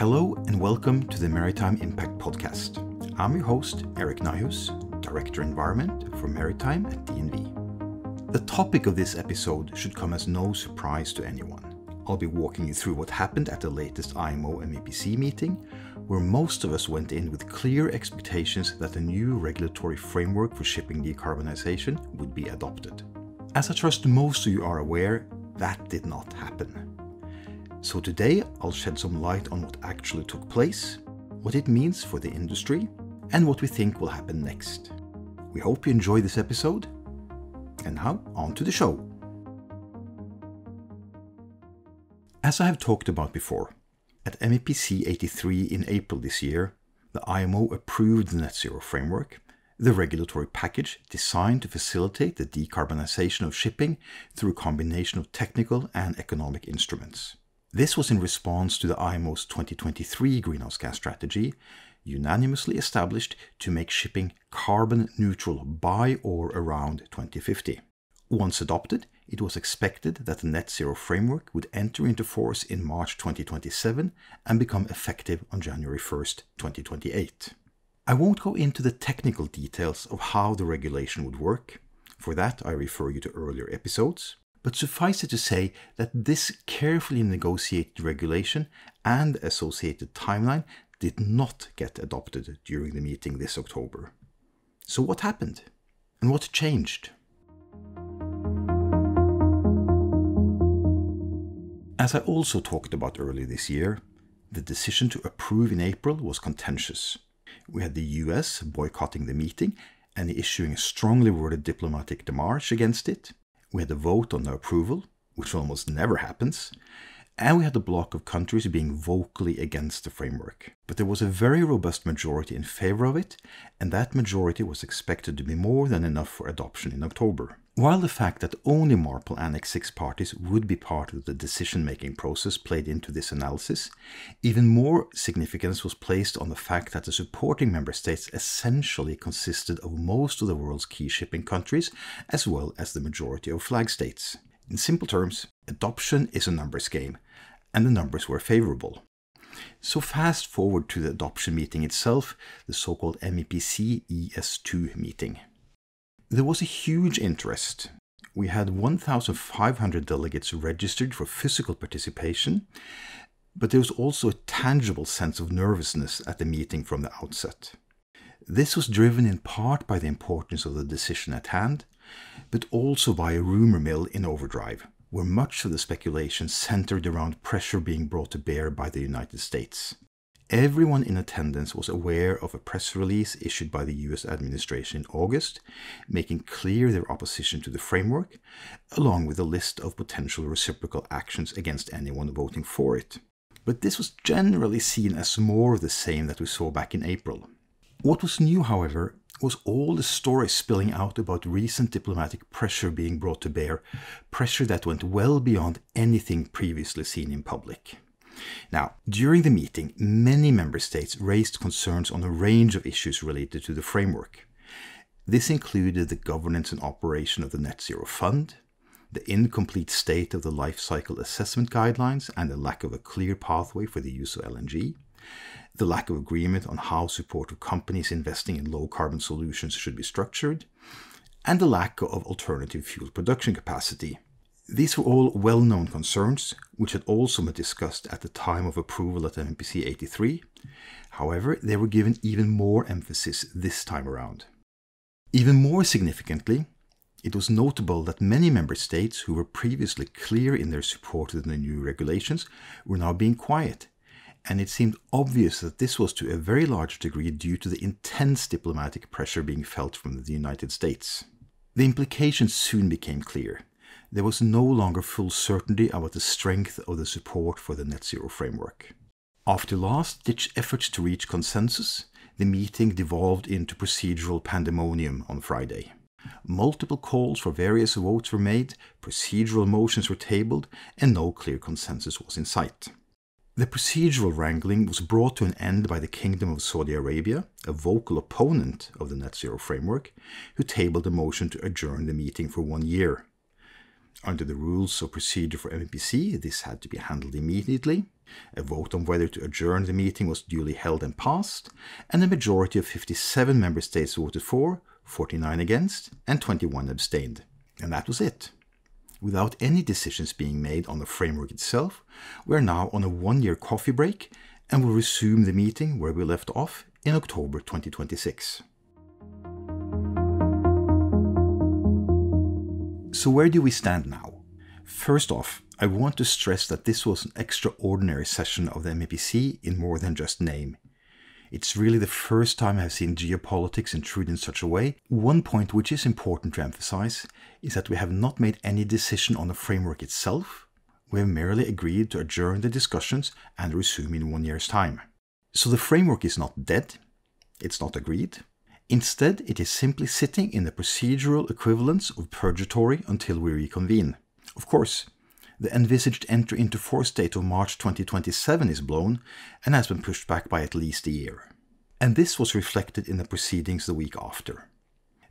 Hello and welcome to the Maritime Impact Podcast. I'm your host, Eirik Nyhus, Director Environment for Maritime at DNV. The topic of this episode should come as no surprise to anyone. I'll be walking you through what happened at the latest IMO MEPC meeting, where most of us went in with clear expectations that a new regulatory framework for shipping decarbonization would be adopted. As I trust most of you are aware, that did not happen. So today I'll shed some light on what actually took place, what it means for the industry, and what we think will happen next. We hope you enjoy this episode. And now, on to the show. As I have talked about before, at MEPC 83 in April this year, the IMO approved the Net Zero Framework, the regulatory package designed to facilitate the decarbonization of shipping through a combination of technical and economic instruments. This was in response to the IMO's 2023 greenhouse gas strategy, unanimously established to make shipping carbon neutral by or around 2050. Once adopted, it was expected that the net zero framework would enter into force in March 2027 and become effective on January 1, 2028. I won't go into the technical details of how the regulation would work. For that, I refer you to earlier episodes. But suffice it to say that this carefully negotiated regulation and associated timeline did not get adopted during the meeting this October. So, what happened? And what changed? As I also talked about earlier this year, the decision to approve in April was contentious. We had the US boycotting the meeting and issuing a strongly worded diplomatic demarche against it. We had a vote on the approval, which almost never happens, and we had a block of countries being vocally against the framework. But there was a very robust majority in favor of it, and that majority was expected to be more than enough for adoption in October. While the fact that only MARPOL Annex 6 parties would be part of the decision making process played into this analysis, even more significance was placed on the fact that the supporting member states essentially consisted of most of the world's key shipping countries, as well as the majority of flag states. In simple terms, adoption is a numbers game, and the numbers were favorable. So, fast forward to the adoption meeting itself, the so called MEPC ES2 meeting. There was a huge interest. We had 1,500 delegates registered for physical participation, but there was also a tangible sense of nervousness at the meeting from the outset. This was driven in part by the importance of the decision at hand, but also by a rumor mill in overdrive, where much of the speculation centered around pressure being brought to bear by the United States. Everyone in attendance was aware of a press release issued by the US administration in August, making clear their opposition to the framework, along with a list of potential reciprocal actions against anyone voting for it. But this was generally seen as more of the same that we saw back in April. What was new, however, was all the stories spilling out about recent diplomatic pressure being brought to bear, pressure that went well beyond anything previously seen in public. Now, during the meeting, many member states raised concerns on a range of issues related to the framework. This included the governance and operation of the Net Zero Fund, the incomplete state of the life cycle assessment guidelines and the lack of a clear pathway for the use of LNG, the lack of agreement on how support of companies investing in low carbon solutions should be structured, and the lack of alternative fuel production capacity, these were all well known concerns, which had also been discussed at the time of approval at MPC 83. However, they were given even more emphasis this time around. Even more significantly, it was notable that many member states who were previously clear in their support of the new regulations were now being quiet, and it seemed obvious that this was to a very large degree due to the intense diplomatic pressure being felt from the United States. The implications soon became clear there was no longer full certainty about the strength of the support for the net zero framework. After last ditch efforts to reach consensus, the meeting devolved into procedural pandemonium on Friday. Multiple calls for various votes were made, procedural motions were tabled, and no clear consensus was in sight. The procedural wrangling was brought to an end by the Kingdom of Saudi Arabia, a vocal opponent of the Net Zero framework, who tabled a motion to adjourn the meeting for one year. Under the rules of procedure for MEPC, this had to be handled immediately. A vote on whether to adjourn the meeting was duly held and passed, and a majority of 57 member states voted for, 49 against, and 21 abstained. And that was it. Without any decisions being made on the framework itself, we are now on a one year coffee break and will resume the meeting where we left off in October 2026. So, where do we stand now? First off, I want to stress that this was an extraordinary session of the MEPC in more than just name. It's really the first time I have seen geopolitics intrude in such a way. One point which is important to emphasize is that we have not made any decision on the framework itself. We have merely agreed to adjourn the discussions and resume in one year's time. So the framework is not dead, it's not agreed. Instead, it is simply sitting in the procedural equivalence of purgatory until we reconvene. Of course, the envisaged entry into force date of March 2027 is blown and has been pushed back by at least a year. And this was reflected in the proceedings the week after.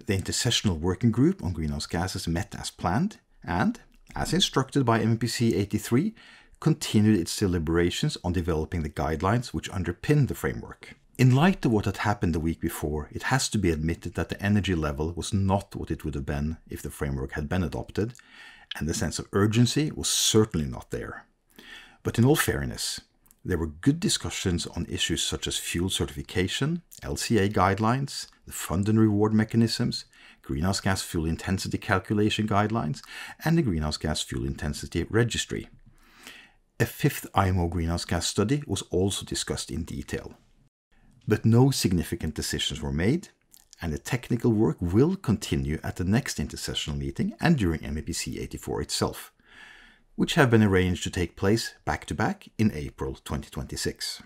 The Intersessional Working Group on Greenhouse Gases met as planned and, as instructed by MPC 83, continued its deliberations on developing the guidelines which underpin the framework. In light of what had happened the week before, it has to be admitted that the energy level was not what it would have been if the framework had been adopted, and the sense of urgency was certainly not there. But in all fairness, there were good discussions on issues such as fuel certification, LCA guidelines, the fund and reward mechanisms, greenhouse gas fuel intensity calculation guidelines, and the greenhouse gas fuel intensity registry. A fifth IMO greenhouse gas study was also discussed in detail. But no significant decisions were made, and the technical work will continue at the next intersessional meeting and during MEPC 84 itself, which have been arranged to take place back to back in April 2026.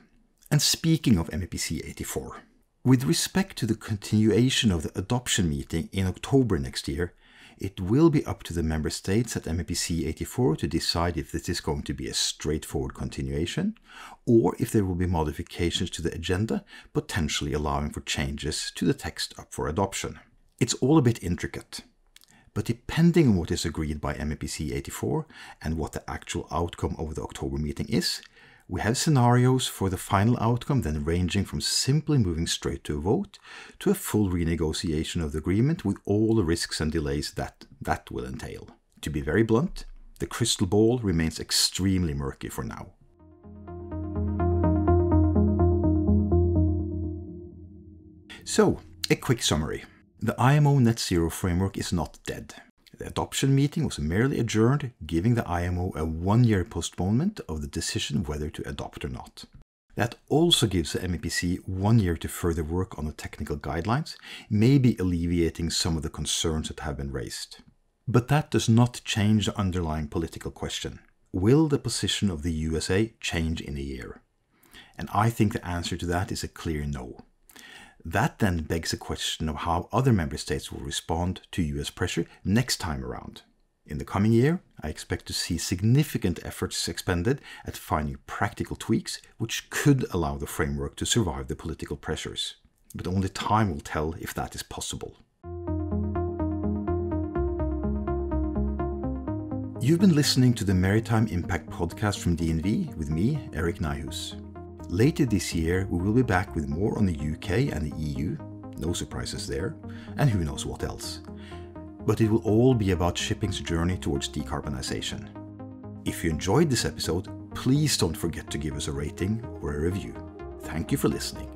And speaking of MEPC 84, with respect to the continuation of the adoption meeting in October next year, it will be up to the member states at MEPC 84 to decide if this is going to be a straightforward continuation or if there will be modifications to the agenda, potentially allowing for changes to the text up for adoption. It's all a bit intricate, but depending on what is agreed by MEPC 84 and what the actual outcome of the October meeting is, we have scenarios for the final outcome then ranging from simply moving straight to a vote to a full renegotiation of the agreement with all the risks and delays that that will entail. To be very blunt, the crystal ball remains extremely murky for now. So, a quick summary. The IMO Net Zero framework is not dead. The adoption meeting was merely adjourned, giving the IMO a one year postponement of the decision whether to adopt or not. That also gives the MEPC one year to further work on the technical guidelines, maybe alleviating some of the concerns that have been raised. But that does not change the underlying political question. Will the position of the USA change in a year? And I think the answer to that is a clear no. That then begs a question of how other member states will respond to US pressure next time around. In the coming year, I expect to see significant efforts expended at finding practical tweaks which could allow the framework to survive the political pressures. But only time will tell if that is possible. You've been listening to the Maritime Impact podcast from DNV with me, Eirik Nyhus. Later this year, we will be back with more on the UK and the EU, no surprises there, and who knows what else. But it will all be about shipping's journey towards decarbonisation. If you enjoyed this episode, please don't forget to give us a rating or a review. Thank you for listening.